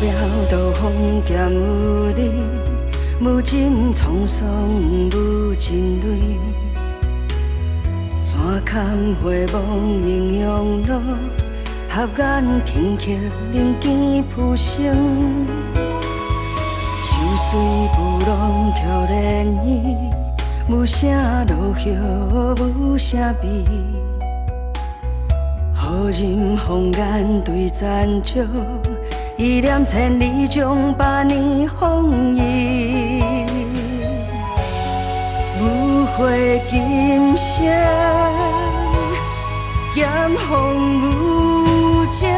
飘刀锋剑有你，无尽沧桑无尽泪。山坎花望英雄路，合眼轻曲人间浮生。秋水不浪曲涟漪，无声落叶无声悲。何人风眼对残照？一念千里将百年风雨。无悔今生，剑锋无情。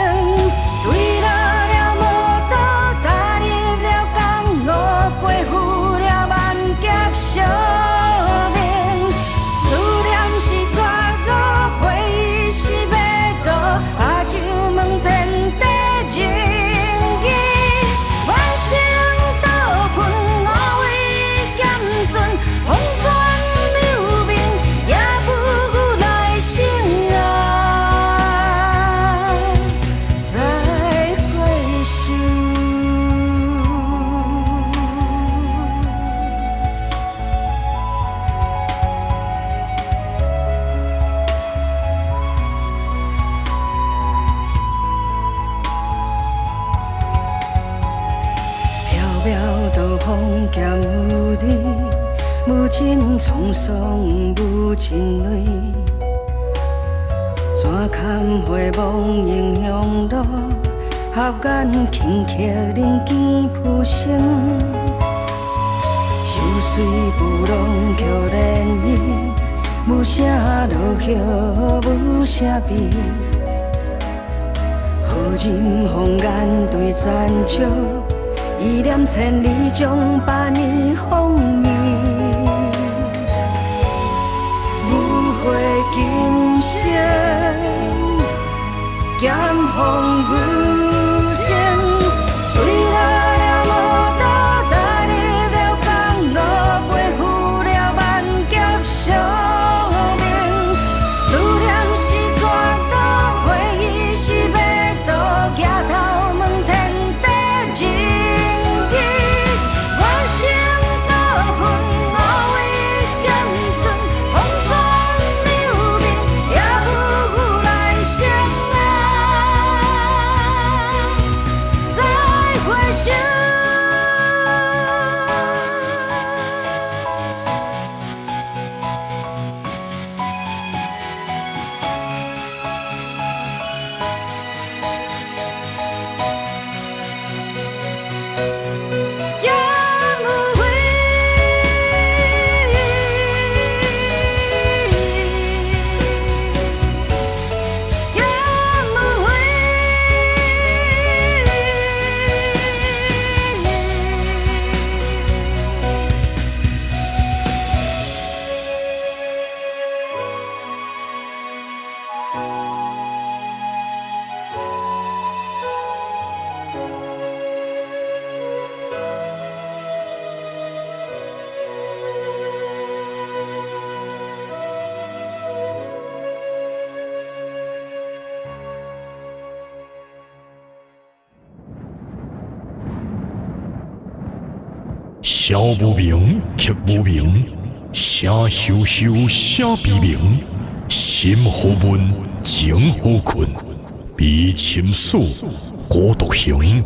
刀锋剑有你，无尽沧桑无尽泪。山坎回望英雄路，合眼轻曲人间浮生。秋水不浪曲涟漪，无声落叶无声悲。何人风眼对残照？一念千里将百年风移。无悔今生，剑锋无笑无名，曲无名，声羞羞，声悲鸣，心好闷，情好困，悲情诉，孤独行，